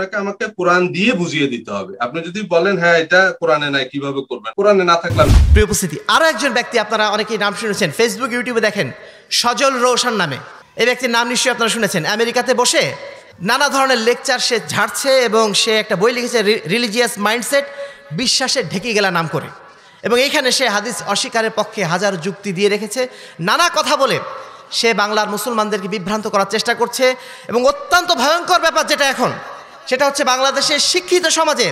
আপনাকে আমাকে কোরআন দিয়ে বুঝিয়ে দিতে হবে। আপনি যদি বলেন হ্যাঁ এটা কোরআনে নাই, কীভাবে করবেন? কোরআনে না থাকলে প্রিয় উপস্থিতি আরও একজন ব্যক্তি আপনারা অনেকেই নাম শুনেছেন। ফেসবুক ইউটিউবে দেখেন, সজল রোশন নামে। এই ব্যক্তির নাম নিশ্চয়ই আপনারা শুনেছেন। আমেরিকাতে বসে নানা ধরনের লেকচার সে ঝাড়ছে এবং সে একটা বই লিখেছে রিলিজিয়াস মাইন্ডসেট বিশ্বাসের ঢেকে গেলা নাম করে। এবং এইখানে সে হাদিস অস্বীকারের পক্ষে হাজার যুক্তি দিয়ে রেখেছে। নানা কথা বলে সে বাংলার মুসলমানদেরকে বিভ্রান্ত করার চেষ্টা করছে এবং অত্যন্ত ভয়ঙ্কর ব্যাপার যেটা এখন। সেটা হচ্ছে বাংলাদেশের শিক্ষিত সমাজে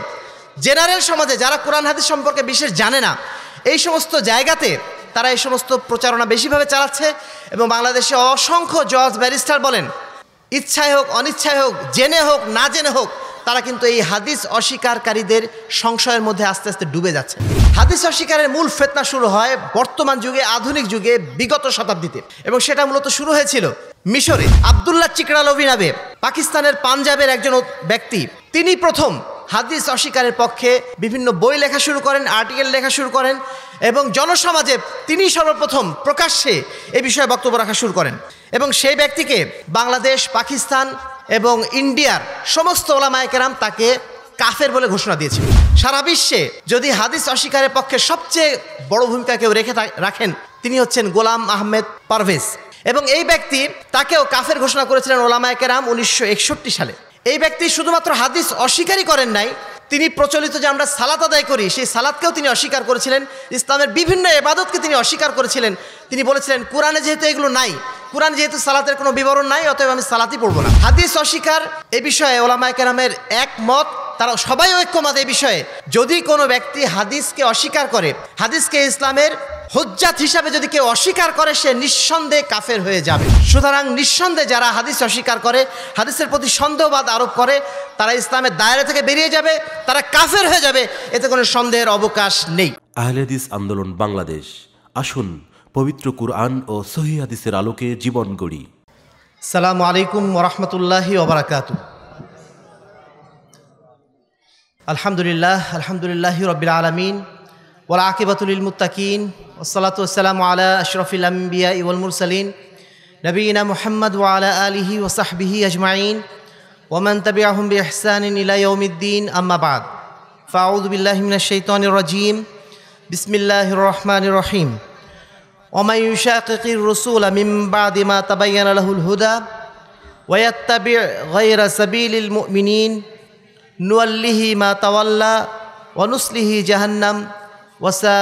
জেনারেল সমাজে যারা কোরআন হাদিস সম্পর্কে বিশেষ জানে না, এই সমস্ত জায়গাতে তারা এই সমস্ত প্রচারণা বেশিভাবে চালাচ্ছে এবং বাংলাদেশে অসংখ্য জজ, ব্যারিস্টার বলেন, ইচ্ছায় হোক, অনিচ্ছায় হোক, জেনে হোক, না জেনে হোক, তারা কিন্তু এই হাদিস অস্বীকারীদের সংশয়ের মধ্যে আস্তে আস্তে ডুবে যাচ্ছে। হাদিস অস্বীকারের মূল ফেতনা শুরু হয় বর্তমান যুগে, আধুনিক যুগে, বিগত শতাব্দীতে। এবং সেটা মূলত শুরু হয়েছিল মিশরে। আবদুল্লাহ চিকরালভি নামে পাকিস্তানের পাঞ্জাবের একজন ব্যক্তি। তিনি প্রথম হাদিস অস্বীকারের পক্ষে বিভিন্ন বই লেখা শুরু করেন, আর্টিকেল লেখা শুরু করেন এবং জনসমাজে তিনি সর্বপ্রথম প্রকাশ্যে এ বিষয়ে বক্তব্য রাখা শুরু করেন। এবং সেই ব্যক্তিকে বাংলাদেশ, পাকিস্তান এবং ইন্ডিয়ার সমস্ত ওলামায়কেরাম তাকে কাফের বলে ঘোষণা দিয়েছিল। সারা বিশ্বে যদি হাদিস অস্বীকারের পক্ষে সবচেয়ে বড় ভূমিকা কেউ রেখে রাখেন, তিনি হচ্ছেন গোলাম আহমেদ পারভেজ। এবং এই ব্যক্তি তাকেও কাফের ঘোষণা করেছিলেন ওলামায়কেরাম উনিশশো একষট্টি সালে। এই ব্যক্তি শুধুমাত্র হাদিস অস্বীকারই করেন নাই, তিনি প্রচলিত যে আমরা সালাত আদায় করি, সেই সালাদকেও তিনি অস্বীকার করেছিলেন, ইসলামের বিভিন্ন এবাদতকে তিনি অস্বীকার করেছিলেন। তিনি বলেছিলেন, কোরআনে যেহেতু এগুলো নাই, কোরআন যেহেতু সালাতের কোনো বিবরণ নাই, অতএব আমি সালাতই পড়ব না। হাদিস অস্বীকার এ বিষয়ে ওলামায় কেরামের একমত তারা সবাই ঐক্যমত এই বিষয়ে যদি কোনো ব্যক্তি হাদিসকে অস্বীকার করে হাদিসকে ইসলামের হজ্জাত হিসাবে যদি কেউ অস্বীকার করে সে নিঃসন্দেহে কাফের হয়ে যাবে। সুতরাং নিঃসন্দেহে যারা হাদিস অস্বীকার করে হাদিসের প্রতি সন্দেহবাদ আরোপ করে তারা ইসলামের দায়রা থেকে বেরিয়ে যাবে তারা কাফের হয়ে যাবে এতে কোনো সন্দেহের অবকাশ নেই। আহলেদিস আন্দোলন বাংলাদেশ আসুন পবিত্র কুরআন ও সহি হাদিসের আলোকে জীবন গড়ি। সালামু আলাইকুম ওরহমতুল্লাহি ওবরাকাতু আলহামদুলিল্লাহ আলহামদুলিল্লাহি রবিল আলমিন ওলা আকিবাতুল মুত্তাকিন ওসলাতু আসসালামু আলা আশরফিল আম্বিয়া ইউল মুরসালিন নবীনা মুহাম্মদ ওয়ালা আলিহি ওসাহবিহি আজমাইন ওমান তবিআহম বিহসান ইলা ইয়াউমিদ্দিন আম্মা বাদ ফাউযু বিল্লাহি মিনাশ শাইতানির রাজিম বিসমিল্লাহির রহমানির রহিম ومن يشاقق الرسول من بعد ما تبين له الهدى ويتبع غير سبيل المؤمنين নুয়াল্লিহি মা তাওয়াল্লা অনুসলিহি জাহান্নাম ওয়াসা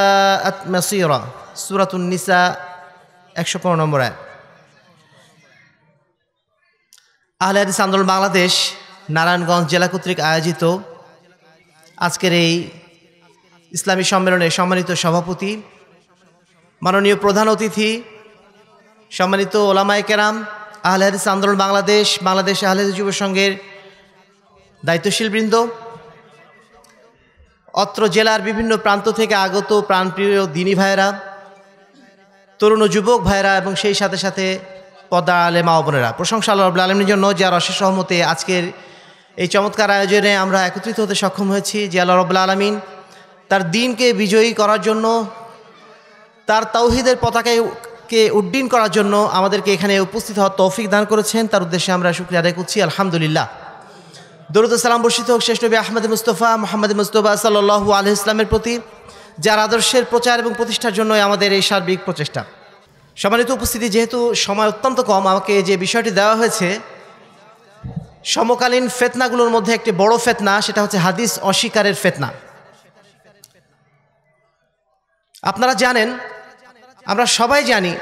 মাসিরা। সূরাতুন নিসা 115 নম্বর এক আহলে হাদিস আন্দোলন বাংলাদেশ, নারায়ণগঞ্জ জেলা কর্তৃক আয়োজিত আজকের এই ইসলামী সম্মেলনে সম্মানিত সভাপতি, মাননীয় প্রধান অতিথি, সম্মানিত ওলামায় কেরাম, আহলে হাদিস আন্দোলন বাংলাদেশ বাংলাদেশ আহলে যুব সংঘের দায়িত্বশীলবৃন্দ, অত্র জেলার বিভিন্ন প্রান্ত থেকে আগত প্রাণপ্রিয় দিনী ভাইয়েরা, তরুণ যুবক ভাইয়েরা এবং সেই সাথে সাথে পদা আলে মা বোনেরা। প্রশংসা আল্লাহ আলমীর জন্য যার অশেষ সহমতে আজকের এই চমৎকার আয়োজনে আমরা একত্রিত হতে সক্ষম হয়েছি যে আল্লাহ রব্লা আলমিন তার দিনকে বিজয়ী করার জন্য, তার তৌহিদের পতাকাকে উড্ডীন করার জন্য আমাদেরকে এখানে উপস্থিত হওয়ার তৌফিক দান করেছেন। তার উদ্দেশ্যে আমরা শুক্রিয়া আদায় করছি। আলহামদুলিল্লাহ। দরুদ সালাম বর্ষিত হোক শেষ নবী আহমদ মুস্তফা, মোহাম্মদ মুস্তফা সাল্লু আলহ ইসলামের প্রতি, যার আদর্শের প্রচার এবং প্রতিষ্ঠার জন্য আমাদের এই সার্বিক প্রচেষ্টা। সম্মানিত উপস্থিতি, যেহেতু সময় অত্যন্ত কম, আমাকে যে বিষয়টি দেওয়া হয়েছে, সমকালীন ফেতনাগুলোর মধ্যে একটি বড় ফেতনা, সেটা হচ্ছে হাদিস অস্বীকারের ফেতনা। আপনারা জানেন, আমরা সবাই জানি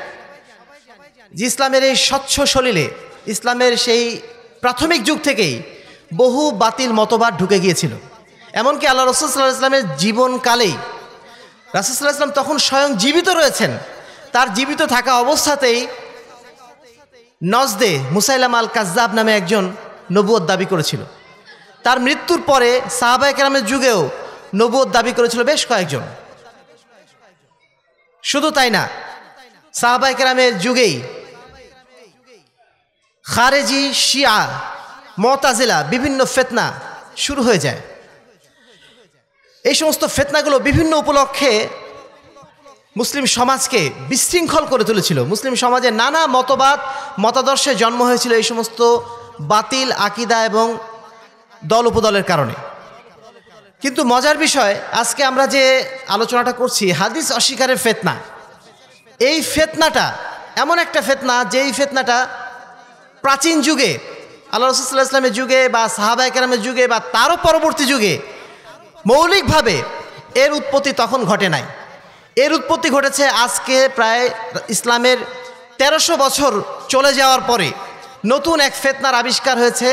যে ইসলামের এই স্বচ্ছ সলিলে, ইসলামের সেই প্রাথমিক যুগ থেকেই বহু বাতিল মতবাদ ঢুকে গিয়েছিল। এমনকি আল্লাহ রসুল সাল্লাহ ইসলামের জীবনকালেই রাসুসাল্লাহ ইসলাম তখন স্বয়ং জীবিত রয়েছেন। তার জীবিত থাকা অবস্থাতেই নজদে মুসাইলাম আল কাজ্জাব নামে একজন নবুয়ত দাবি করেছিল। তার মৃত্যুর পরে সাহাবায় কেরামের যুগেও নবুয়ত দাবি করেছিল বেশ কয়েকজন। শুধু তাই না সাহাবাই কেরামের যুগেই খারেজি শিয়া মতাজিলা, বিভিন্ন ফেতনা শুরু হয়ে যায়। এই সমস্ত ফেতনাগুলো বিভিন্ন উপলক্ষে মুসলিম সমাজকে বিশৃঙ্খল করে তুলেছিল। মুসলিম সমাজে নানা মতবাদ, মতাদর্শে জন্ম হয়েছিল এই সমস্ত বাতিল আকিদা এবং দল উপদলের কারণে। কিন্তু মজার বিষয়, আজকে আমরা যে আলোচনাটা করছি, হাদিস অস্বীকারের ফেতনা। এই ফেতনাটা এমন একটা ফেতনা, যেই ফেতনাটা প্রাচীন যুগে আল্লাহ রসুল্লাহ ইসলামের যুগে বা সাহাবা একরামের যুগে বা তারও পরবর্তী যুগে মৌলিকভাবে এর উৎপত্তি তখন ঘটে নাই। এর উৎপত্তি ঘটেছে আজকে প্রায় ইসলামের তেরোশো বছর চলে যাওয়ার পরে নতুন এক ফেতনার আবিষ্কার হয়েছে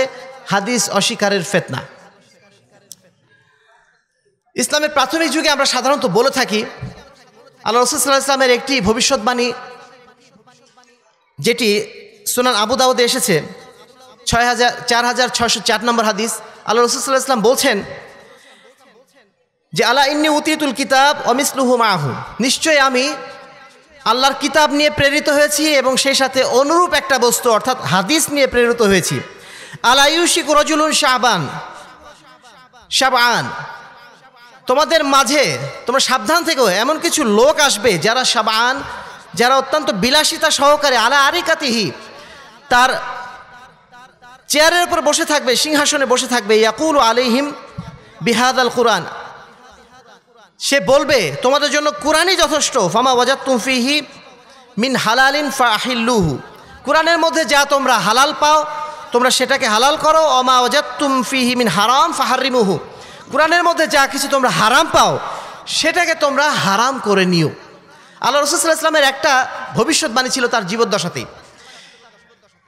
হাদিস অস্বীকারের ফেতনা। ইসলামের প্রাথমিক যুগে আমরা সাধারণত বলে থাকি, আল্লাহ রসুল্লাহ ইসলামের একটি ভবিষ্যৎবাণী, যেটি সুনান আবু দাউদে এসেছে। ছয় হাজার, চার হাজার চার নম্বর হাদিস। আল্লাহ রসুল্লাহ ইসলাম বলছেন যে আল্লাহ ইন্নি উতিতুল কিতাব অমিসলুহু মাহু। নিশ্চয়ই আমি আল্লাহর কিতাব নিয়ে প্রেরিত হয়েছি এবং সেই সাথে অনুরূপ একটা বস্তু, অর্থাৎ হাদিস নিয়ে প্রেরিত হয়েছি। আলা ইউশিক রজুলুন শাহবান শাবান। তোমাদের মাঝে, তোমরা সাবধান থেকো, এমন কিছু লোক আসবে যারা সাবান যারা অত্যন্ত বিলাসিতা সহকারে, আলা আরিকাতিহি। তার চেয়ারের উপর বসে থাকবে, সিংহাসনে বসে থাকবে, ইয়াকুল আলিহিম বিহাদ আল কোরআন। সে বলবে, তোমাদের জন্য কোরআনই যথেষ্ট। ফামা ওয়াজাত তুমফিহি মিন হালালিন ফাহিল্লুহু। কোরআনের মধ্যে যা তোমরা হালাল পাও, তোমরা সেটাকে হালাল করো। অমা ওয়াজাত তুমফিহি মিন হারাম ফাহারিমুহু। কোরআনের মধ্যে যা কিছু তোমরা হারাম পাও, সেটাকে তোমরা হারাম করে নিও। আল্লাহ রসুল্লাহ ইসলামের একটা ভবিষ্যৎবাণী ছিল তার জীবদ্দশাতেই।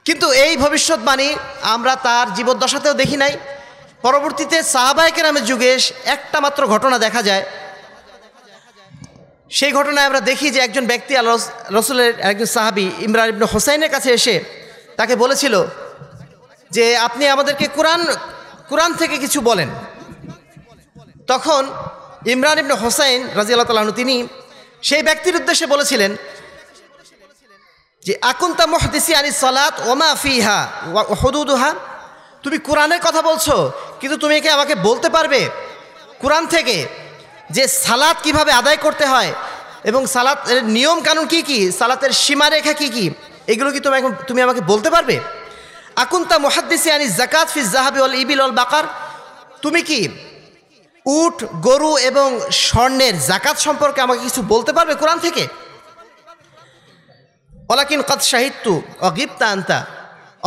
কিন্তু এই ভবিষ্যৎবাণী আমরা তার জীবদ্দশাতেও দেখি নাই। পরবর্তীতে সাহাবায়কে নামের যুগে একটা মাত্র ঘটনা দেখা যায়। সেই ঘটনায় আমরা দেখি যে একজন ব্যক্তি আল্লাহ রসুলের একজন সাহাবি ইমরান ইবনু হোসাইনের কাছে এসে তাকে বলেছিল যে, আপনি আমাদেরকে কোরআন কোরআন থেকে কিছু বলেন। তখন ইমরান ইবনু হোসাইন রাজিয়াল্লাহ তালাহনু তিনি সেই ব্যক্তির উদ্দেশ্যে বলেছিলেন যে আকুন্তা মহদিসি আনি সালাত ওমা ফিহা হদুদুহা। তুমি কোরআনের কথা বলছো, কিন্তু তুমি কি আমাকে বলতে পারবে কোরআন থেকে যে সালাত কীভাবে আদায় করতে হয় এবং সালাতের নিয়ম কানুন কি কি, সালাতের সীমারেখা কি কি, এগুলো কি তুমি তুমি আমাকে বলতে পারবে? আকুন্তা মহাদ্দিসি আনি জাকাত ফিজ জাহাবি অল ইবিল অল বাকার। তুমি কি উট, গরু এবং স্বর্ণের জাকাত সম্পর্কে আমাকে কিছু বলতে পারবে কোরআন থেকে? অলাকিন কত সাহিত্য অগিপ্তা আন্তা।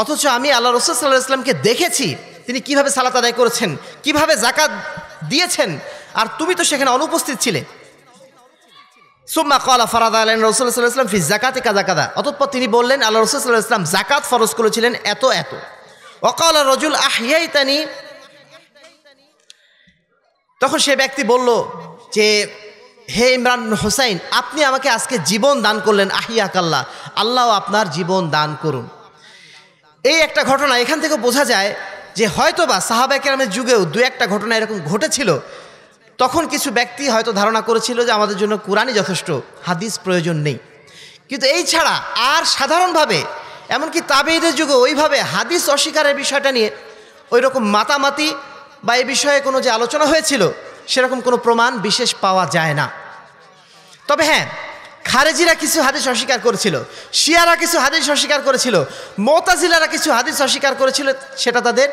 অথচ আমি আল্লাহ রসুল সাল্লাহ ইসলামকে দেখেছি, তিনি কীভাবে সালাত আদায় করেছেন, কীভাবে জাকাত দিয়েছেন, আর তুমি তো সেখানে অনুপস্থিত ছিলে। সুম্মা কলা ফরাদ আলেন রসুল সাল্লাহ ইসলাম ফি জাকাতে কাদা কাদা অতঃপর তিনি বললেন, আল্লাহ রসুল সাল্লাহ ইসলাম জাকাত ফরজ করেছিলেন এত এত। অকাল রজুল আহিয়াই তানি তখন সে ব্যক্তি বলল যে হে ইমরান হোসাইন, আপনি আমাকে আজকে জীবন দান করলেন আহিয়া কাল্লা আল্লাহ আপনার জীবন দান করুন। এই একটা ঘটনা, এখান থেকে বোঝা যায় যে হয়তোবা সাহাবাকেরামের যুগেও দু একটা ঘটনা এরকম ঘটেছিল। তখন কিছু ব্যক্তি হয়তো ধারণা করেছিল যে আমাদের জন্য কোরআনই যথেষ্ট, হাদিস প্রয়োজন নেই। কিন্তু এই ছাড়া আর সাধারণভাবে, এমনকি তাবেইদের যুগে ওইভাবে হাদিস অস্বীকারের বিষয়টা নিয়ে ওই রকম মাতামাতি বা এ বিষয়ে কোনো যে আলোচনা হয়েছিল সেরকম কোনো প্রমাণ বিশেষ পাওয়া যায় না। তবে হ্যাঁ খারেজিরা কিছু হাদিস অস্বীকার করেছিল, শিয়ারা কিছু হাদিস অস্বীকার করেছিল, মোতাজিলারা কিছু হাদিস অস্বীকার করেছিল, সেটা তাদের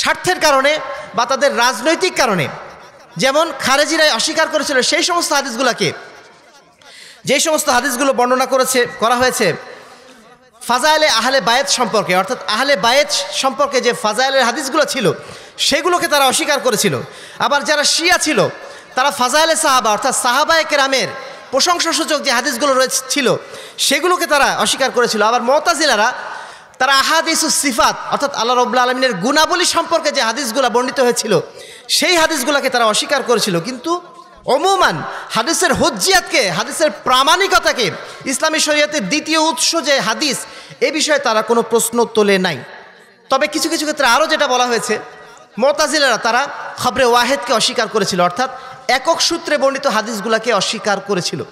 স্বার্থের কারণে বা তাদের রাজনৈতিক কারণে। যেমন খারেজিরাই অস্বীকার করেছিল সেই সমস্ত হাদিসগুলোকে। যেই সমস্ত হাদিসগুলো বর্ণনা করেছে, করা হয়েছে, ফাজাইলে আহলে বায়েত সম্পর্কে, অর্থাৎ আহলে বায়েত সম্পর্কে যে ফাজাইলের হাদিসগুলো ছিল সেগুলোকে তারা অস্বীকার করেছিল। আবার যারা শিয়া ছিল, তারা ফাজাইলে সাহাবা, অর্থাৎ সাহাবায় কেরামের প্রশংসাসূচক যে হাদিসগুলো রয়েছে ছিল, সেগুলোকে তারা অস্বীকার করেছিল। আবার মতাজিলারা তারা আহাদিস সিফাত, অর্থাৎ আল্লাহ রবুল্লা আলমিনের গুণাবলী সম্পর্কে যে হাদিসগুলো বর্ণিত হয়েছিল, সেই হাদিসগুলোকে তারা অস্বীকার করেছিল। কিন্তু অমুমান হাদিসের হজ্জিয়াতকে, হাদিসের প্রামাণিকতাকে, ইসলামী শরীয়তের দ্বিতীয় উৎস যে হাদিস, এ বিষয়ে তারা কোনো প্রশ্ন তোলে নাই। তবে কিছু কিছু ক্ষেত্রে আরও যেটা বলা হয়েছে মোতাজিলারা তারা খবরে ওয়াহেদকে অস্বীকার করেছিল, অর্থাৎ একক সূত্রে বর্ণিত হাদিসগুলোকে অস্বীকার করেছিল।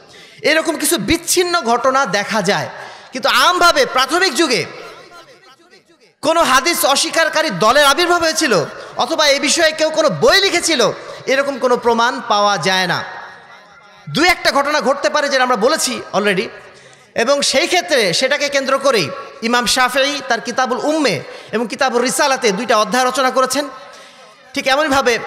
এরকম কিছু বিচ্ছিন্ন ঘটনা দেখা যায়। কিন্তু আমভাবে প্রাথমিক যুগে কোনো হাদিস অস্বীকারী দলের আবির্ভাব হয়েছিল, অথবা এ বিষয়ে কেউ কোনো বই লিখেছিল, এরকম কোনো প্রমাণ পাওয়া যায় না। দু একটা ঘটনা ঘটতে পারে যেটা আমরা বলেছি অলরেডি এবং সেই ক্ষেত্রে সেটাকে কেন্দ্র করেই ইমাম শাফেই তার কিতাবুল উম্মে এবং কিতাবুল রিসালাতে দুইটা অধ্যায় রচনা করেছেন। ঠিক এমনইভাবে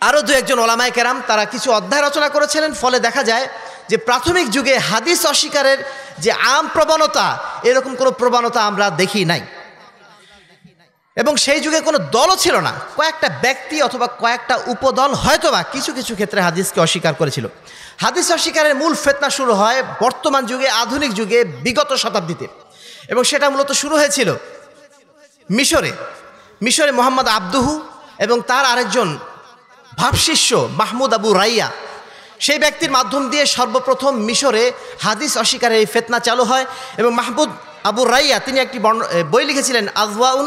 আরও দু একজন ওলামায় কেরাম তারা কিছু অধ্যায় রচনা করেছিলেন, ফলে দেখা যায় যে প্রাথমিক যুগে হাদিস অস্বীকারের যে আম প্রবণতা, এরকম কোনো প্রবণতা আমরা দেখি নাই। এবং সেই যুগে কোনো দলও ছিল না। কয়েকটা ব্যক্তি অথবা কয়েকটা উপদল হয়তোবা কিছু কিছু ক্ষেত্রে হাদিসকে অস্বীকার করেছিল। হাদিস অস্বীকারের মূল ফেতনা শুরু হয় বর্তমান যুগে, আধুনিক যুগে, বিগত শতাব্দীতে। এবং সেটা মূলত শুরু হয়েছিল মিশরে। মিশরে মোহাম্মদ আব্দুহু এবং তার আরেকজন ভাবশিষ্য মাহমুদ আবু রাইয়া, সেই ব্যক্তির মাধ্যম দিয়ে সর্বপ্রথম মিশরে হাদিস অস্বীকারের এই ফেতনা চালু হয় এবং মাহমুদ আবু রাইয়া, তিনি একটি বই লিখেছিলেন, আজওয়াউন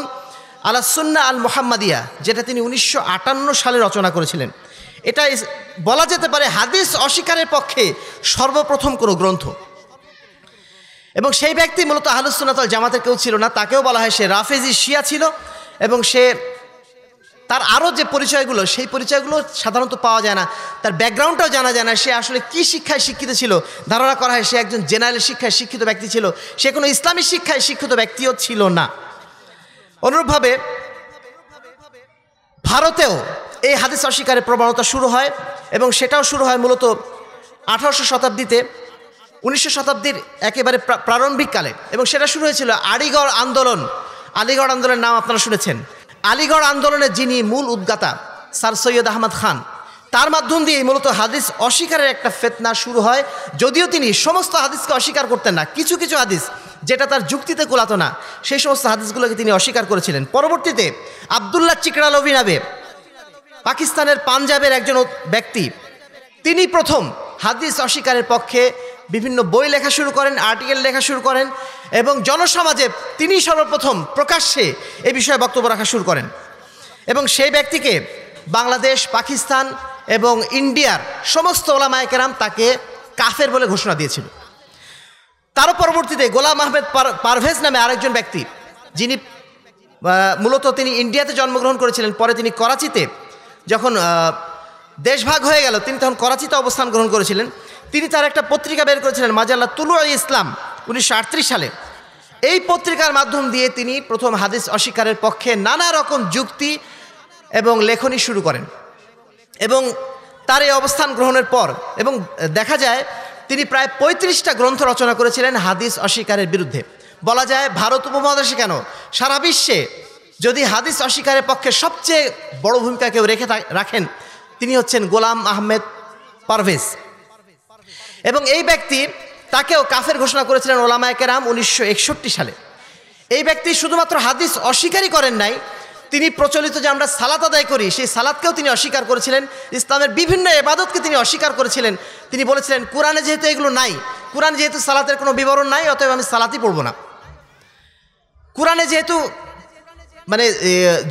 আলা সুন্না আল মোহাম্মদিয়া, যেটা তিনি উনিশশো আটান্ন সালে রচনা করেছিলেন। এটা বলা যেতে পারে হাদিস অস্বীকারের পক্ষে সর্বপ্রথম কোনো গ্রন্থ। এবং সেই ব্যক্তি মূলত আহলুসুন্নাতল জামাতের কেউ ছিল না, তাকেও বলা হয় সে রাফেজি শিয়া ছিল এবং সে তার আরও যে পরিচয়গুলো, সেই পরিচয়গুলো সাধারণত পাওয়া যায় না। তার ব্যাকগ্রাউন্ডটাও জানা যায় না। সে আসলে কি শিক্ষায় শিক্ষিত ছিল? ধারণা করা হয় সে একজন জেনারেল শিক্ষায় শিক্ষিত ব্যক্তি ছিল। সে কোনো ইসলামী শিক্ষায় শিক্ষিত ব্যক্তিও ছিল না। অনুরূপভাবে ভারতেও এই হাদিস অস্বীকারের প্রবণতা শুরু হয় এবং সেটাও শুরু হয় মূলত আঠারোশো শতাব্দীতে। উনিশশো শতাব্দীর একেবারে প্রা- প্রারম্ভিক এবং সেটা শুরু হয়েছিল আলিগড় আন্দোলন। আলিগড় আন্দোলনের নাম আপনারা শুনেছেন। আলিগড় আন্দোলনের যিনি মূল উদ্গাতা, স্যার সৈয়দ আহমদ খান, তার মাধ্যম দিয়ে মূলত হাদিস অস্বীকারের একটা ফেতনা শুরু হয়। যদিও তিনি সমস্ত হাদিসকে অস্বীকার করতেন না, কিছু কিছু হাদিস যেটা তার যুক্তিতে কোলাতো না, সেই সমস্ত হাদিসগুলোকে তিনি অস্বীকার করেছিলেন। পরবর্তীতে আবদুল্লাহ চিকড়ালভি নামে পাকিস্তানের পাঞ্জাবের একজন ব্যক্তি, তিনি প্রথম হাদিস অস্বীকারের পক্ষে বিভিন্ন বই লেখা শুরু করেন, আর্টিকেল লেখা শুরু করেন এবং জনসমাজে তিনি সর্বপ্রথম প্রকাশ্যে এ বিষয়ে বক্তব্য রাখা শুরু করেন। এবং সেই ব্যক্তিকে বাংলাদেশ, পাকিস্তান এবং ইন্ডিয়ার সমস্ত ওলামায় কেরাম তাকে কাফের বলে ঘোষণা দিয়েছিল। তারও পরবর্তীতে গোলাম আহমেদ পার- পারভেজ নামে আরেকজন ব্যক্তি, যিনি মূলত তিনি ইন্ডিয়াতে জন্মগ্রহণ করেছিলেন, পরে তিনি করাচিতে যখন দেশভাগ হয়ে গেল, তিনি তখন করাচিতে অবস্থান গ্রহণ করেছিলেন। তিনি তার একটা পত্রিকা বের করেছিলেন মাজাল্লা তুলু ইসলাম, উনিশশো আটত্রিশ সালে। এই পত্রিকার মাধ্যম দিয়ে তিনি প্রথম হাদিস অস্বীকারের পক্ষে নানা রকম যুক্তি এবং লেখনী শুরু করেন। এবং তার এই অবস্থান গ্রহণের পর, এবং দেখা যায় তিনি প্রায় পঁয়ত্রিশটা গ্রন্থ রচনা করেছিলেন হাদিস অস্বীকারের বিরুদ্ধে। বলা যায় ভারত উপমহাদেশে কেন? সারা বিশ্বে যদি হাদিস অস্বীকারের পক্ষে সবচেয়ে বড় ভূমিকা কেউ রেখে রাখেন, তিনি হচ্ছেন গোলাম আহমেদ পারভেজ। এবং এই ব্যক্তি তাকেও কাফের ঘোষণা করেছিলেন ওলামায় কেরাম উনিশশো একষট্টি সালে। এই ব্যক্তি শুধুমাত্র হাদিস অস্বীকারই করেন নাই, তিনি প্রচলিত যে আমরা সালাত আদায় করি, সেই সালাদকেও তিনি অস্বীকার করেছিলেন, ইসলামের বিভিন্ন এবাদতকে তিনি অস্বীকার করেছিলেন। তিনি বলেছিলেন, কোরআনে যেহেতু এগুলো নাই, কোরআন যেহেতু সালাতের কোনো বিবরণ নাই, অতএব আমি সালাতই পড়ব না। কোরআনে যেহেতু মানে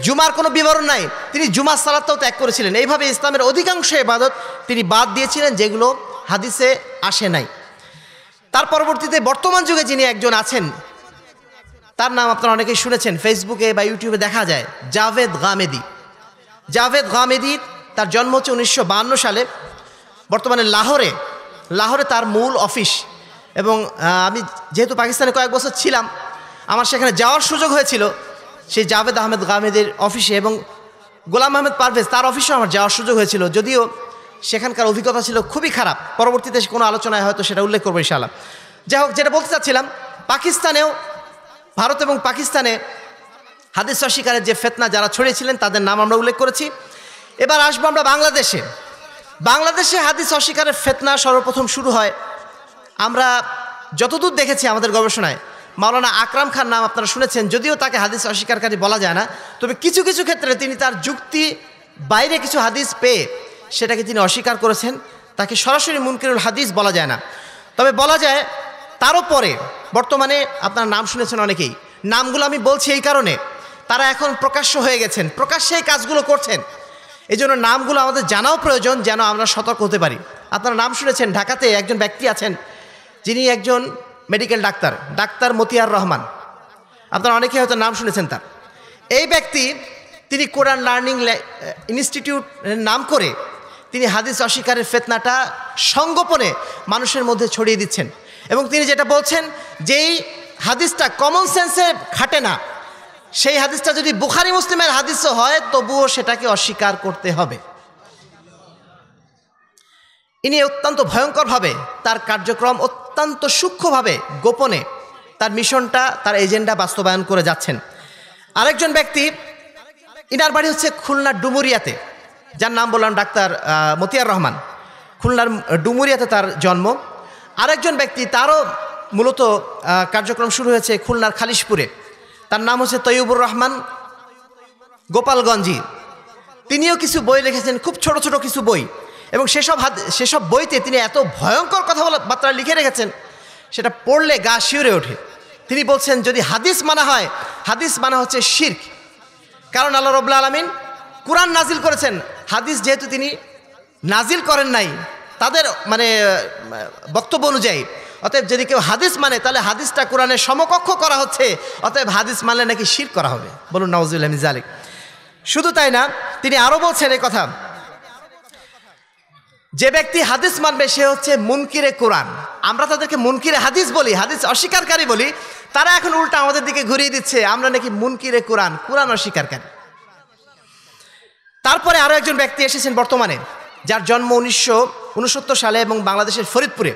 জুমার কোনো বিবরণ নাই, তিনি জুমার সালাদটাও ত্যাগ করেছিলেন। এইভাবে ইসলামের অধিকাংশ এবাদত তিনি বাদ দিয়েছিলেন, যেগুলো হাদিসে আসে নাই। তার পরবর্তীতে বর্তমান যুগে যিনি একজন আছেন, তার নাম আপনারা অনেকেই শুনেছেন, ফেসবুকে বা ইউটিউবে দেখা যায়, জাভেদ গামেদি। জাভেদ গামেদি, তার জন্ম হচ্ছে উনিশশো সালে, বর্তমানে লাহোরে। লাহোরে তার মূল অফিস এবং আমি যেহেতু পাকিস্তানে কয়েক বছর ছিলাম, আমার সেখানে যাওয়ার সুযোগ হয়েছিল সেই জাভেদ আহমেদ গামেদের অফিসে এবং গোলাম আহমেদ পারভেজ তার অফিসেও আমার যাওয়ার সুযোগ হয়েছিল। যদিও সেখানকার অভিজ্ঞতা ছিল খুবই খারাপ। পরবর্তীতে কোনো আলোচনায় হয়তো সেটা উল্লেখ করব ইনশাআল্লাহ। যাই হোক, যেটা বলতে চাচ্ছিলাম, পাকিস্তানেও ভারত এবং পাকিস্তানে হাদিস অস্বীকারের যে ফেতনা যারা ছড়িয়েছিলেন, তাদের নাম আমরা উল্লেখ করেছি। এবার আসব আমরা বাংলাদেশে। বাংলাদেশে হাদিস অস্বীকারের ফেতনা সর্বপ্রথম শুরু হয়, আমরা যতদূর দেখেছি আমাদের গবেষণায়, মাওলানা আকরাম খান নাম আপনারা শুনেছেন, যদিও তাকে হাদিস অস্বীকারী বলা যায় না, তবে কিছু কিছু ক্ষেত্রে তিনি তার যুক্তি বাইরে কিছু হাদিস পেয়ে সেটাকে তিনি অস্বীকার করেছেন। তাকে সরাসরি মুনকিরুল হাদিস বলা যায় না। তবে বলা যায়, তারও পরে, বর্তমানে আপনার নাম শুনেছেন অনেকেই, নামগুলো আমি বলছি এই কারণে, তারা এখন প্রকাশ্য হয়ে গেছেন, প্রকাশ্যে এই কাজগুলো করছেন। এই জন্য নামগুলো আমাদের জানাও প্রয়োজন যেন আমরা সতর্ক হতে পারি। আপনারা নাম শুনেছেন, ঢাকাতে একজন ব্যক্তি আছেন, যিনি একজন medical doctor doctor Matiur Rahman. আপনারা অনেকেই হয়তো নাম শুনেছেন তার। এই ব্যক্তি, তিনি কোরআন লার্নিং ইনস্টিটিউট নাম করে তিনি হাদিস অস্বীকারের ফেতনাটা সংগোপনে মানুষের মধ্যে ছড়িয়ে দিচ্ছেন। এবং তিনি যেটা বলছেন, যেই হাদিসটা কমন সেন্সে খাটে না, সেই হাদিসটা যদি বুখারি মুসলিমের হাদিসও হয়, তবুও সেটাকে অস্বীকার করতে হবে। ইনি অত্যন্ত ভয়ঙ্করভাবে, তার কার্যক্রম অত্যন্ত সূক্ষ্মভাবে, গোপনে তার মিশনটা, তার এজেন্ডা বাস্তবায়ন করে যাচ্ছেন। আরেকজন ব্যক্তি, ইনার বাড়ি হচ্ছে খুলনা ডুমুরিয়াতে। যার নাম বললাম ডাক্তার মতিয়ার রহমান। খুলনার ডুমুরিয়াতে তার জন্ম। আরেকজন ব্যক্তি তারও মূলত কার্যক্রম শুরু হয়েছে খুলনার খালিশপুরে। তার নাম হচ্ছে তৈয়বুর রহমান গোপালগঞ্জি। তিনিও কিছু বই লিখেছেন, খুব ছোট ছোট কিছু বই। এবং সেসব হাত সেসব বইতে তিনি এত ভয়ঙ্কর কথা বার্তা লিখে রেখেছেন, সেটা পড়লে গা শিউরে ওঠে। তিনি বলছেন, যদি হাদিস মানা হয়, হাদিস মানা হচ্ছে শির্ক। কারণ আল্লাহ রবুল্লা আলমিন কোরআন নাজিল করেছেন হাদিস যেহেতু তিনি নাজিল করেন নাই, তাদের মানে বক্তব্য অনুযায়ী, অতএব যদি কেউ হাদিস মানে তাহলে হাদিসটা কোরআনের সমকক্ষ করা হচ্ছে, অতএব হাদিস মানলে নাকি শির করা হবে। বলুন নওয়াজুল্লাহ জালিক। শুধু তাই না, তিনি আরও বলছেন এই কথা, যে ব্যক্তি হাদিস মানবে, সে হচ্ছে মুনকিরে কোরআন। আমরা তাদেরকে মুনকিরে হাদিস বলি, হাদিস অস্বীকারী বলি, তারা এখন উল্টা আমাদের দিকে ঘুরিয়ে দিচ্ছে, আমরা নাকি মুনকিরে কোরআন কোরআন অস্বীকারী। তারপরে আরও একজন ব্যক্তি এসেছেন বর্তমানে, যার জন্ম উনিশশো উনসত্তর সালে এবং বাংলাদেশের ফরিদপুরে।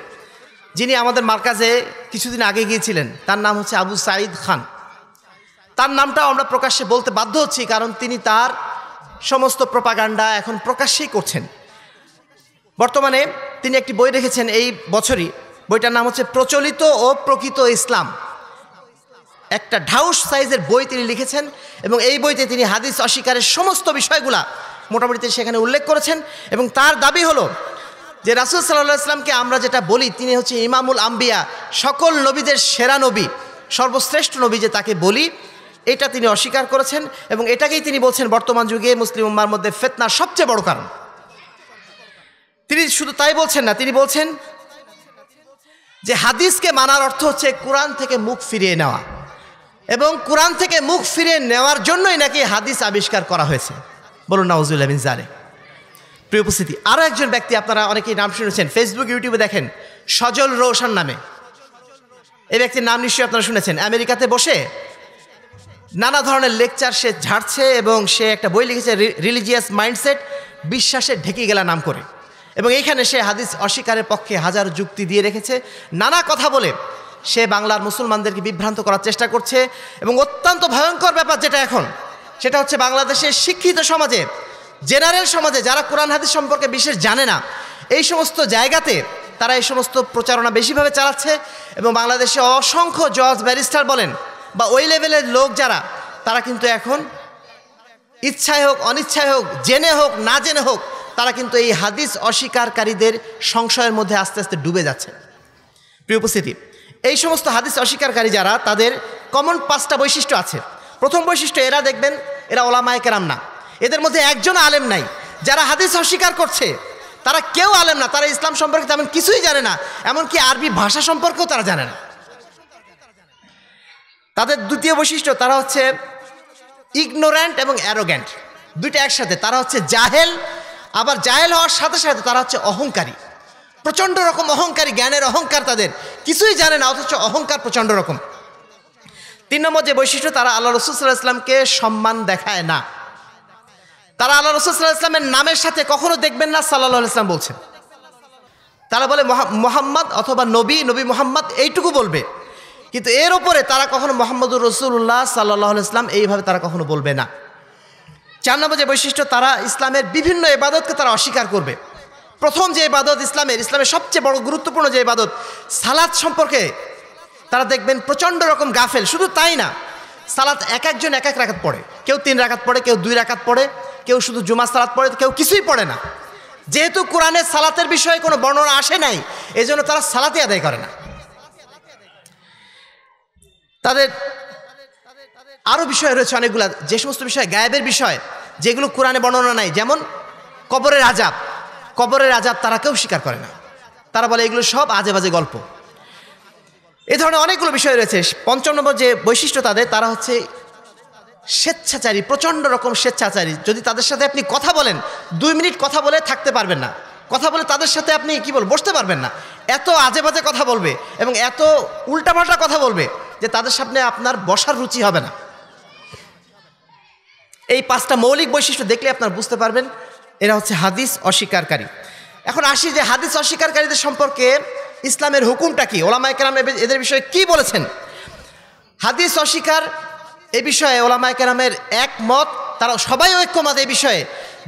যিনি আমাদের মার্কাজে কিছুদিন আগে গিয়েছিলেন, তার নাম হচ্ছে আবু সাঈদ খান। তার নামটাও আমরা প্রকাশ্যে বলতে বাধ্য হচ্ছি, কারণ তিনি তার সমস্ত প্রপাগান্ডা এখন প্রকাশ্যেই করছেন। বর্তমানে তিনি একটি বই রেখেছেন এই বছরই। বইটার নাম হচ্ছে প্রচলিত ও প্রকৃত ইসলাম। একটা ঢাউস সাইজের বই তিনি লিখেছেন এবং এই বইতে তিনি হাদিস অস্বীকারের সমস্ত বিষয়গুলা মোটামুটি সেখানে উল্লেখ করেছেন এবং তার দাবি হলো যে রাসুল সাল্লাহ ইসলামকে আমরা যেটা বলি, তিনি হচ্ছে ইমামুল আম্বিয়া, সকল নবীদের সেরা নবী, সর্বশ্রেষ্ঠ নবী যে তাকে বলি, এটা তিনি অস্বীকার করেছেন এবং এটাকেই তিনি বলছেন বর্তমান যুগে মুসলিম উম্মার মধ্যে ফেতনার সবচেয়ে বড় কারণ। তিনি শুধু তাই বলছেন না, তিনি বলছেন যে হাদিসকে মানার অর্থ হচ্ছে কোরআন থেকে মুখ ফিরিয়ে নেওয়া। এবং কোরআন থেকে মুখ ফিরে নেওয়ার জন্যই নাকি হাদিস আবিষ্কার করা হয়েছে। বলুন নওয়াজুল্লাহ বিন জালে প্রিয় উপস্থিতি আরও একজন ব্যক্তি আপনারা অনেকেই নাম শুনেছেন ফেসবুক ইউটিউবে দেখেন, সজল রোশন নামে। এই ব্যক্তির নাম নিশ্চয়ই আপনারা শুনেছেন। আমেরিকাতে বসে নানা ধরনের লেকচার সে ঝাড়ছে এবং সে একটা বই লিখেছে রিলিজিয়াস মাইন্ডসেট বিশ্বাসের ঢেকে গেলা নাম করে। এবং এইখানে সে হাদিস অস্বীকারের পক্ষে হাজার যুক্তি দিয়ে রেখেছে। নানা কথা বলে সে বাংলার মুসলমানদেরকে বিভ্রান্ত করার চেষ্টা করছে এবং অত্যন্ত ভয়ঙ্কর ব্যাপার যেটা এখন, সেটা হচ্ছে বাংলাদেশের শিক্ষিত সমাজে জেনারেল সমাজে যারা কোরআন হাদিস সম্পর্কে বিশেষ জানে না, এই সমস্ত জায়গাতে তারা এই সমস্ত প্রচারণা বেশিভাবে চালাচ্ছে এবং বাংলাদেশে অসংখ্য জজ, ব্যারিস্টার বলেন বা ওই লেভেলের লোক যারা, তারা কিন্তু এখন ইচ্ছায় হোক, অনিচ্ছায় হোক, জেনে হোক, না জেনে হোক, তারা কিন্তু এই হাদিস অস্বীকারীদের সংশয়ের মধ্যে আস্তে আস্তে ডুবে যাচ্ছে। প্রিয় উপস্থিতি এই সমস্ত হাদিস অস্বীকারী যারা, তাদের কমন পাঁচটা বৈশিষ্ট্য আছে। প্রথম বৈশিষ্ট্য, এরা দেখবেন, এরা ওলামায় কেরাম না। এদের মধ্যে একজন আলেম নাই। যারা হাদিস অস্বীকার করছে, তারা কেউ আলেম না। তারা ইসলাম সম্পর্কে তেমন কিছুই জানে না, এমনকি আরবি ভাষা সম্পর্কেও তারা জানে না। তাদের দ্বিতীয় বৈশিষ্ট্য, তারা হচ্ছে ইগনোর্যান্ট এবং অ্যারোগ্যান্ট দুইটা একসাথে, তারা হচ্ছে জাহেল, আবার জাহেল হওয়ার সাথে সাথে তারা হচ্ছে অহংকারী। প্রচণ্ড রকম অহংকারী জ্ঞানের অহংকার তাদের। কিছুই জানে না, অথচ অহংকার প্রচণ্ড রকম। তিন নম্বর যে বৈশিষ্ট্য, তারা আল্লাহ রসুল সাল্লাহ ইসলামকে সম্মান দেখায় না। তারা আল্লাহ রসুল সাল্লাহ ইসলামের নামের সাথে কখনো দেখবেন না সাল্লাহ ইসলাম বলছেন। তারা বলে মোহাম্মদ অথবা নবী নবী মোহাম্মদ এইটুকু বলবে। কিন্তু এর ওপরে তারা কখনো মোহাম্মদুর রসুল্লাহ সাল্লাহ ইসলাম এইভাবে তারা কখনো বলবে না। চার নম্বর যে বৈশিষ্ট্য, তারা ইসলামের বিভিন্ন এবাদতকে তারা অস্বীকার করবে। প্রথম যে ইবাদত ইসলামের ইসলামের সবচেয়ে বড় গুরুত্বপূর্ণ যে ইবাদত সালাদ সম্পর্কে তারা দেখবেন প্রচণ্ড রকম গাফেল, শুধু তাই না, সালাত এক একজন এক এক রাখাত পড়ে। কেউ তিন রাখাত পড়ে, কেউ দুই রাখাত পড়ে, কেউ শুধু জুমা সালাত পড়ে, কেউ কিছুই পড়ে না। যেহেতু কোরআনের সালাতের বিষয়ে কোনো বর্ণনা আসে নাই এই জন্য তারা সালাতে আদায় করে না। তাদের আরও বিষয় রয়েছে অনেকগুলো, যে সমস্ত বিষয় গায়েবের বিষয়, যেগুলো কোরআনে বর্ণনা নাই, যেমন কবরের আজাব কবরের আজাব তারা কেউ স্বীকার করে না। তারা বলে, এগুলো সব আজে বাজে গল্প। এ ধরনের অনেকগুলো বিষয় রয়েছে। পঞ্চম নম্বর যে বৈশিষ্ট্য তাদের, তারা হচ্ছে স্বেচ্ছাচারী, প্রচণ্ড রকম স্বেচ্ছাচারী। যদি তাদের সাথে আপনি কথা বলেন, দুই মিনিট কথা বলে থাকতে পারবেন না। কথা বলে তাদের সাথে আপনি, কি বল বসতে পারবেন না। এত আজে বাজে কথা বলবে এবং এত উল্টাপাল্টা কথা বলবে যে তাদের সামনে আপনার বসার রুচি হবে না। এই পাঁচটা মৌলিক বৈশিষ্ট্য দেখলে আপনার বুঝতে পারবেন এরা হচ্ছে হাদিস অস্বীকারী। এখন আসি যে হাদিস অস্বীকারীদের সম্পর্কে ইসলামের হুকুমটা কি? ওলামায় কেরাম এদের বিষয়ে কি বলেছেন? হাদিস অস্বীকার এ বিষয়ে ওলামায় কেরামের একমত, তারা সবাই ঐক্যমত এ বিষয়ে।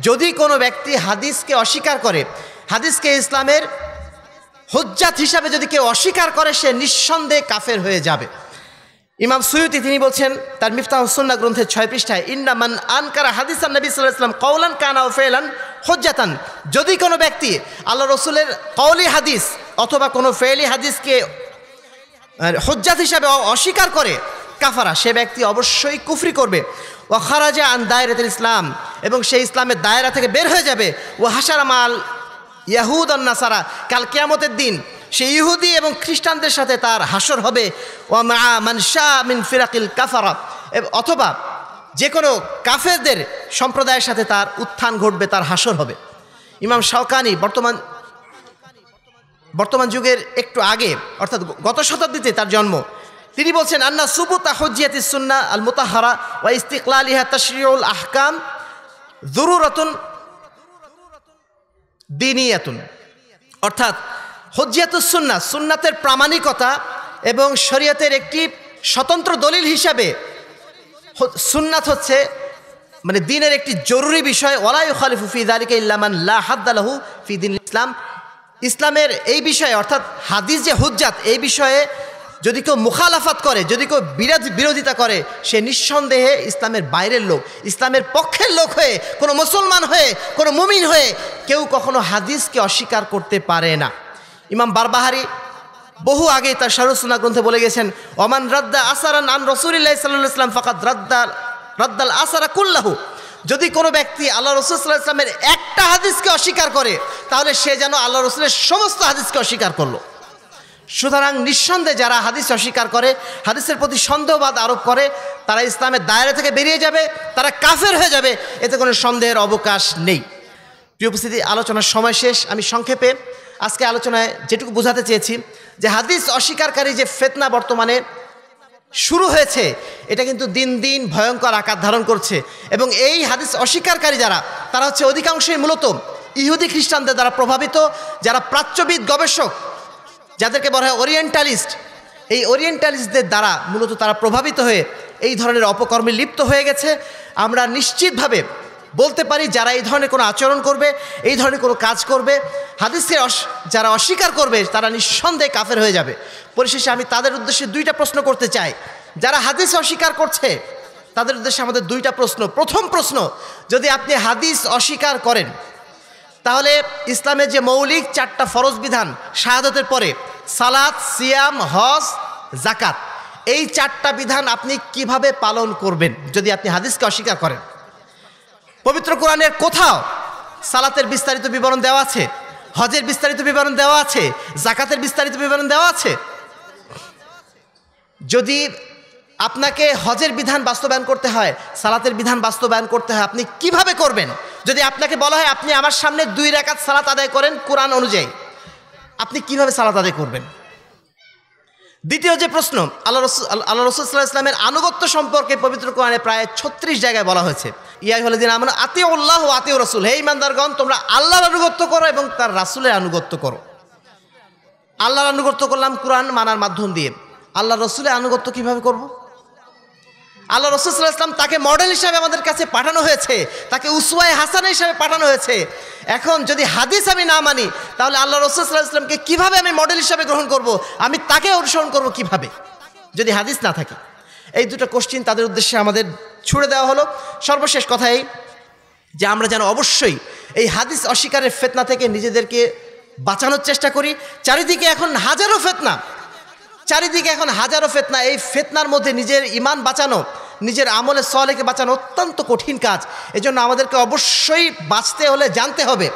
যদি কোনো ব্যক্তি হাদিসকে অস্বীকার করে, হাদিসকে ইসলামের হজ্জাত হিসাবে যদি কেউ অস্বীকার করে, সে নিঃসন্দেহে কাফের হয়ে যাবে। ইমাম সুয়ুতি তিনি বলছেন, তার মিফতাহ সুন্না গ্রন্থের ছয় পৃষ্ঠায়, ইন্নামান আনকারা হাদিসান নবী সাল্লাহ ইসলাম কৌলান কানা ও ফেলান হজ্জাতান। যদি কোনো ব্যক্তি আল্লাহ রসুলের কৌলি হাদিস অথবা কোনো ফেলি হাদিসকে হজ্জাত হিসাবে অস্বীকার করে, কাফারা, সে ব্যক্তি অবশ্যই কুফরি করবে। ও খারাজা আন দায়রাতুল ইসলাম, এবং সেই ইসলামের দায়রা থেকে বের হয়ে যাবে। ও হাসারা মাল ইয়াহুদ নাসারা, কাল কেয়ামতের দিন সে ইহুদি এবং খ্রিস্টানদের সাথে তার হাসর হবে। ও মা মানশা মিন ফিরাকিল কাফারা। অথবা যে কোনো কাফেরদের সম্প্রদায়ের সাথে তার উত্থান ঘটবে, তার হাসর হবে। ইমাম শাওকানি বর্তমান বর্তমান যুগের একটু আগে, অর্থাৎ গত শতাব্দীতে তার জন্ম। তিনি বলছেন, আন্না সুবুতা হজিয়াতি সুন্না আল মুতাহারা ওয়া ইস্তিকলালিহা তশরিউল আহকাম জরুরতুন দিনিয়াতুন। অর্থাৎ হজ্জিয়াতুস সুন্না সুন্নাতের প্রামাণিকতা এবং শরীয়তের একটি স্বতন্ত্র দলিল হিসাবে সুন্নাত হচ্ছে মানে দিনের একটি জরুরি বিষয় ওলাই খালিফু ফি দালিকা ইল্লামান লা হাদ্দালাহু ফি দিন ইসলাম। ইসলামের এই বিষয়ে, অর্থাৎ হাদিস যে হুজ্জাত, এই বিষয়ে যদি কেউ মুখালাফাত করে, যদি কেউ বিরোধ বিরোধিতা করে, সে নিঃসন্দেহে ইসলামের বাইরের লোক, ইসলামের পক্ষের লোক হয়ে, কোনো মুসলমান হয়ে, কোনো মুমিন হয়ে কেউ কখনো হাদিসকে অস্বীকার করতে পারে না। ইমাম বারবাহারি বহু আগে তার শাহরুসুনা গ্রন্থে বলে গেছেন, ওমান রাদ্দা আসারান আন রসুলিল্লাহ সাল্লাহ ইসলাম ফাকাত রাদ্দাল রাদ্দাল আসারা কুল্লাহু। যদি কোনো ব্যক্তি আল্লাহ রসুল সাল্লাহ ইসলামের একটা হাদিসকে অস্বীকার করে, তাহলে সে যেন আল্লাহ রসুলের সমস্ত হাদিসকে অস্বীকার করল। সুতরাং নিঃসন্দেহে যারা হাদিস অস্বীকার করে, হাদিসের প্রতি সন্দেহবাদ আরোপ করে, তারা ইসলামের দায়রা থেকে বেরিয়ে যাবে, তারা কাফের হয়ে যাবে, এতে কোনো সন্দেহের অবকাশ নেই। প্রিয় উপস্থিতি, আলোচনার সময় শেষ। আমি সংক্ষেপে আজকে আলোচনায় যেটুকু বোঝাতে চেয়েছি যে হাদিস অস্বীকারী যে ফেতনা বর্তমানে শুরু হয়েছে, এটা কিন্তু দিন দিন ভয়ঙ্কর আকার ধারণ করছে। এবং এই হাদিস অস্বীকারী যারা, তারা হচ্ছে অধিকাংশই মূলত ইহুদি খ্রিস্টানদের দ্বারা প্রভাবিত, যারা প্রাচ্যবিদ গবেষক, যাদেরকে বলা হয় ওরিয়েন্টালিস্ট। এই ওরিয়েন্টালিস্টদের দ্বারা মূলত তারা প্রভাবিত হয়ে এই ধরনের অপকর্মে লিপ্ত হয়ে গেছে। আমরা নিশ্চিতভাবে বলতে পারি যারা এই ধরনের কোনো আচরণ করবে, এই ধরনের কোনো কাজ করবে, হাদিসের যারা অস্বীকার করবে, তারা নিঃসন্দেহে কাফের হয়ে যাবে। পরিশেষে আমি তাদের উদ্দেশ্যে দুইটা প্রশ্ন করতে চাই। যারা হাদিস অস্বীকার করছে, তাদের উদ্দেশ্যে আমাদের দুইটা প্রশ্ন। প্রথম প্রশ্ন, যদি আপনি হাদিস অস্বীকার করেন, তাহলে ইসলামের যে মৌলিক চারটা ফরজ বিধান, শাহাদতের পরে সালাত, সিয়াম, হজ জাকাত এই চারটা বিধান আপনি কীভাবে পালন করবেন, যদি আপনি হাদিসকে অস্বীকার করেন? পবিত্র কোরআনের কোথাও সালাতের বিস্তারিত বিবরণ দেওয়া আছে? হজের বিস্তারিত বিবরণ দেওয়া আছে? জাকাতের বিস্তারিত বিবরণ দেওয়া আছে? যদি আপনাকে হজের বিধান বাস্তবায়ন করতে হয়, সালাতের বিধান বাস্তবায়ন করতে হয়, আপনি কীভাবে করবেন? যদি আপনাকে বলা হয়, আপনি আমার সামনে দুই রেখাত সালাত আদায় করেন কোরআন অনুযায়ী, আপনি কীভাবে সালাত আদায় করবেন? দ্বিতীয় যে প্রশ্ন, আল্লাহ রসুল আল্লাহ রসুল্লাহ ইসলামের আনুগত্য সম্পর্কে পবিত্র কোরআনে প্রায় ছত্রিশ জায়গায় বলা হয়েছে। ইয়াই হলে দিন আমরা আতিউ উল্লাহ আতিউ রসুল। হে ইমানদারগণ তোমরা আল্লাহর আনুগত্য করো এবং তার রাসুলের আনুগত্য করো। আল্লাহর আনুগত্য করলাম কোরআন মানার মাধ্যম দিয়ে। আল্লাহ রসুলের আনুগত্য কীভাবে করব? আল্লাহ রসুল্লাহ ইসলাম তাকে মডেল হিসাবে আমাদের কাছে পাঠানো হয়েছে। তাকে উসওয়ায় হাসান হিসাবে পাঠানো হয়েছে। এখন যদি হাদিস আমি না মানি, তাহলে আল্লাহ রসুল্লাহ ইসলামকে কীভাবে আমি মডেল হিসাবে গ্রহণ করব। আমি তাকে অনুসরণ করব কীভাবে? যদি হাদিস না থাকে। এই দুটো কোশ্চিন তাদের উদ্দেশ্যে আমাদের ছুড়ে দেওয়া হলো। সর্বশেষ কথাই যে আমরা যেন অবশ্যই এই হাদিস অস্বীকারের ফেতনা থেকে নিজেদেরকে বাঁচানোর চেষ্টা করি। চারিদিকে এখন হাজারো ফেতনা। চারিদিকে এখন হাজারো ফেতনা। এই ফেতনার মধ্যে নিজের ইমান বাঁচানো, নিজের আমলে সলেকে বাঁচানো অত্যন্ত কঠিন কাজ। এজন্য আমাদেরকে অবশ্যই বাঁচতে হলে জানতে হবে।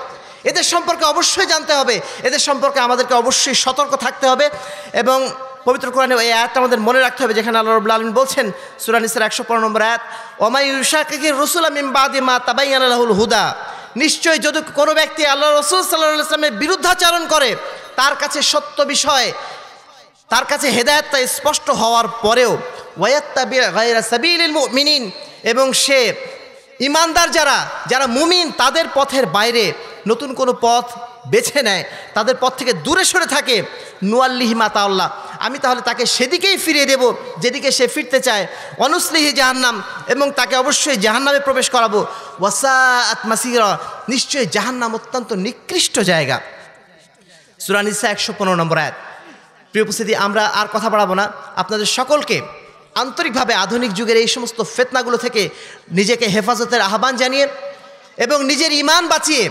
এদের সম্পর্কে অবশ্যই জানতে হবে। এদের সম্পর্কে আমাদেরকে অবশ্যই সতর্ক থাকতে হবে এবং পবিত্র কোরআনে এই আয়াতটা আমাদের মনে রাখতে হবে, যেখানে আল্লাহ রবুল্লা আলম বলছেন সুরানিসের একশো পনেরো নম্বর আয়াত ওমাইশাকে রসুল আমিম বাদি মা তাবাইয়ানুল হুদা। নিশ্চয়ই যদি কোনো ব্যক্তি আল্লাহ রসুল সাল্লাহ ইসলামের বিরুদ্ধাচারণ করে, তার কাছে সত্য বিষয় তার কাছে হেদায়তটা স্পষ্ট হওয়ার পরেও মুমিনিন, এবং সে ইমানদার যারা যারা মুমিন, তাদের পথের বাইরে নতুন কোনো পথ বেছে নেয়, তাদের পথ থেকে দূরে সরে থাকে। নুয়াল্লিহি মাতাউল্লাহ আমি তাহলে তাকে সেদিকেই ফিরিয়ে দেব, যেদিকে সে ফিরতে চায়। অনুসলিহি জাহান্নাম, এবং তাকে অবশ্যই জাহান্নামে প্রবেশ করাবো। ওয়াসা নিশ্চয়ই জাহান্নাম অত্যন্ত নিকৃষ্ট জায়গা। সুরানিসা একশো পনেরো নম্বর আয়াত। প্রিয় উপস্থিতি, আমরা আর কথা বাড়াবো না। আপনাদের সকলকে আন্তরিকভাবে আধুনিক যুগের এই সমস্ত ফেতনাগুলো থেকে নিজেকে হেফাজতের আহ্বান জানিয়ে এবং নিজের ইমান বাঁচিয়ে,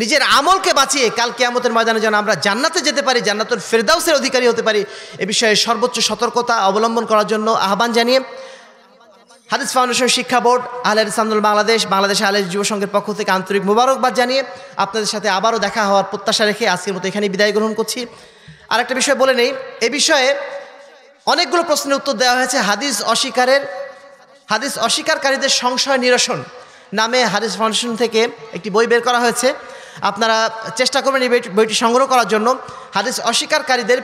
নিজের আমলকে বাঁচিয়ে কাল কেয়ামতের ময়দানে যেন আমরা জান্নাতে যেতে পারি, জান্নাতুল ফেরদাউসের অধিকারী হতে পারি, এ বিষয়ে সর্বোচ্চ সতর্কতা অবলম্বন করার জন্য আহ্বান জানিয়ে হাদিস ফাউন্ডেশন শিক্ষা বোর্ড আহলের ইসলামদুল বাংলাদেশ বাংলাদেশ আহলের যুব সংঘের পক্ষ থেকে আন্তরিক মোবারকবাদ জানিয়ে আপনাদের সাথে আবারও দেখা হওয়ার প্রত্যাশা রেখে আজকের মতো এখানেই বিদায় গ্রহণ করছি। আর একটা বিষয় বলে নেই। এ বিষয়ে অনেকগুলো প্রশ্নের উত্তর দেওয়া হয়েছে। হাদিস অস্বীকারের, হাদিস অস্বীকারীদের সংশয় নিরসন নামে হাদিস ফাউন্ডেশন থেকে একটি বই বের করা হয়েছে। আপনারা চেষ্টা করবেন এই বইটি- সংগ্রহ করার জন্য। হাদিস অস্বীকারীদের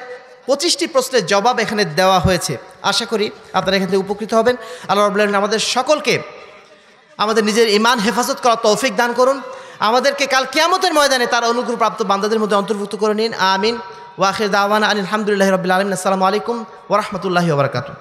পঁচিশটি প্রশ্নের জবাব এখানে দেওয়া হয়েছে। আশা করি আপনারা এখান থেকে উপকৃত হবেন। আল্লাহ রব্বুল আলামিন আমাদের সকলকে আমাদের নিজের ইমান হেফাজত করার তৌফিক দান করুন। আমাদেরকে কাল কিয়ামতের ময়দানে তার অনুগ্রহপ্রাপ্ত বান্দাদের মধ্যে অন্তর্ভুক্ত করে নিন। আমিন। ওয়াখির দাওয়ান আলহামদুলিল্লাহ রবিল আলমিন আসসালামু আলাইকুম ওরহমতুল্লাহি ওবরাকাতু